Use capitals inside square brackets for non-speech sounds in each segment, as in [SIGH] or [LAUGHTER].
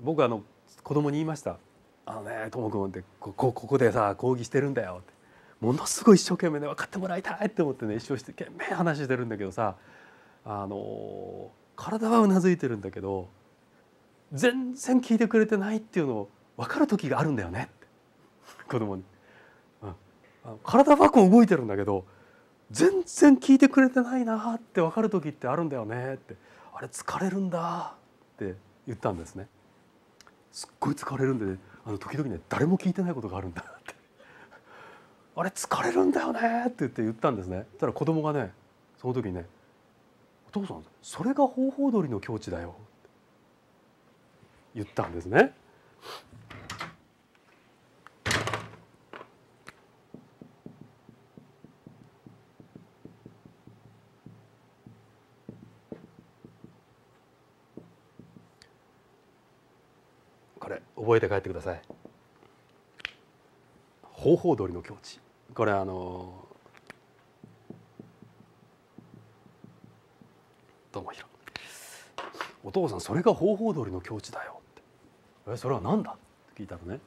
僕あの子供に言いました「あのねともくんってこここでさ講義してるんだよ」って。ものすごい一生懸命ね分かってもらいたいって思ってね一生懸命話してるんだけどさあの体はうなずいてるんだけど全然聞いてくれてないっていうのを分かる時があるんだよねって。子供に、うん、体はこう動いてるんだけど全然聞いてくれてないなって分かる時ってあるんだよねって。あれ疲れるんだって言ったんですね。すっごい疲れるんで、ね、あの時々ね誰も聞いてないことがあるんだって [LAUGHS] あれ疲れるんだよねって言って言ったんですねそしたら子供がねその時にね「お父さんそれが方法通りの境地だよ」って言ったんですね。これ覚えて帰ってください。方法通りの境地。これあのどうもひろお父さんそれが方法通りの境地だよ。ってえそれは何だ？って聞いたらね。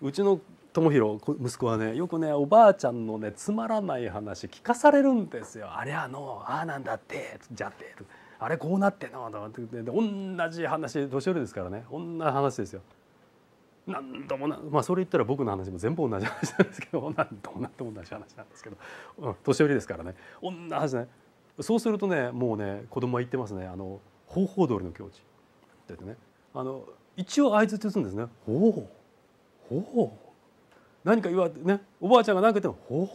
うちの智弘息子はねよくねおばあちゃんのねつまらない話聞かされるんですよ。あれあのああなんだってじゃって。あれこうなってんのとかって同じ話年寄りですからね。同じ話ですよ。何度もなまあそれ言ったら僕の話も全部同じ話なんですけど [LAUGHS] 何度も何度も同じ話なんですけど、うん、年寄りですからね。同じ話ね。そうするとねもうね子供は言ってますね。あの方法通りの境地。って言ってね。あの一応合図ってするんですね「ほうほう」何か言われてねおばあちゃんが何か言っても「ほう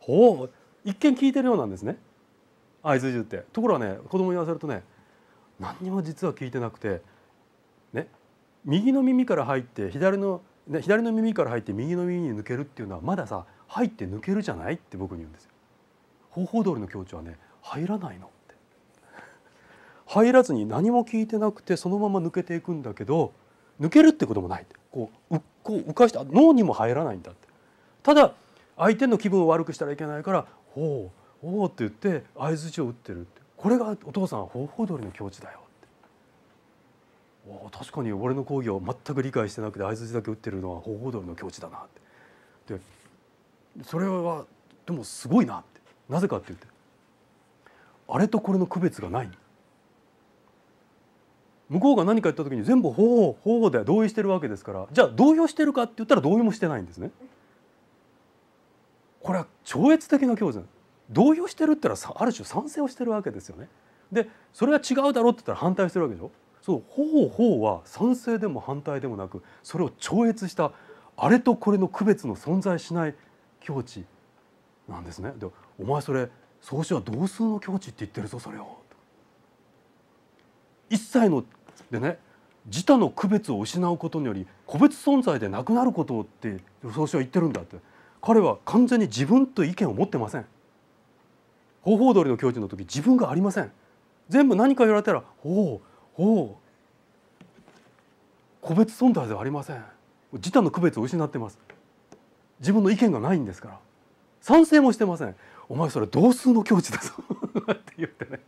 ほう」一見聞いてるようなんですね。合図って。ところがね子供に言わせるとね何にも実は聞いてなくて右の耳から入って左の、左の耳から入って右の耳に抜けるっていうのはまださ入って抜けるじゃないって僕に言うんですよ。方法通りの境地はね入らないのって。入らずに何も聞いてなくてそのまま抜けていくんだけど抜けるってこともないって。こうこう浮かして脳にも入らないんだって。ただ相手の気分を悪くしたらいけないから「ほうおおって言って相づちを打ってるって。これがお父さんは方法通りの境地だよ。確かに俺の講義を全く理解してなくて相づちだけ打ってるのは方法通りの境地だなってでそれはでもすごいなってなぜかって言ってあれとこれの区別がない向こうが何か言った時に全部「ほうほう」で同意してるわけですからじゃあ同意をしてるかって言ったら同意もしてないんですね。これは超越的な境地同意をしてるってのはある種賛成をしてるわけですよね。でそれは違うだろうって言ったら反対してるわけでしょ。そうほうほうは賛成でも反対でもなくそれを超越したあれとこれの区別の存在しない境地なんですね。でお前それ創始は同数の境地って言ってるぞそれを。一切のでね自他の区別を失うことにより個別存在でなくなることって創始は言ってるんだって彼は完全に自分と意見を持ってません。方法通りの境地の時自分がありません全部何か言われたら「おおお個別存在ではありません。自他の区別を失ってます。自分の意見がないんですから。賛成もしてません。お前それ同数の境地だぞ。[LAUGHS] って言ってね。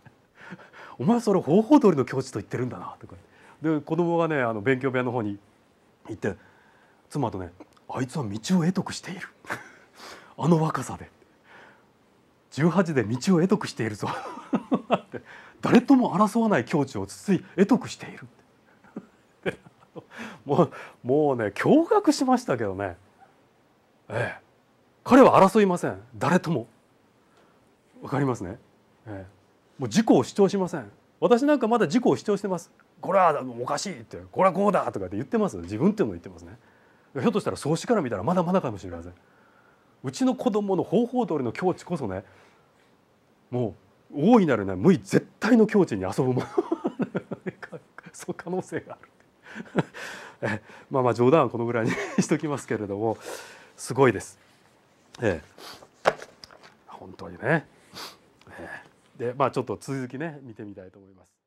お前それ方法通りの境地と言ってるんだなとか。で子供がねあの勉強部屋の方に行って妻とねあいつは道を得得している。[LAUGHS] あの若さで。18で道を得得しているぞ。[LAUGHS] 誰とも争わない境地をつい得得している。[LAUGHS] もうもうね驚愕しましたけどね。ええ。彼は争いません。誰とも。わかりますね、ええ、もう自己を主張しません。私なんかまだ自己を主張してます。これはおかしいって。これはこうだとかって言ってます。自分っていうのを言ってますね。ひょっとしたら創始から見たらまだまだかもしれません。うちの子供の方法通りの境地こそねもう大いなるね無意絶対の境地に遊ぶもの [LAUGHS] そう可能性がある [LAUGHS] まあまあ冗談はこのぐらいにしときますけれどもすごいです。ええ、本当にね。ええ、でまあちょっと続きね見てみたいと思います。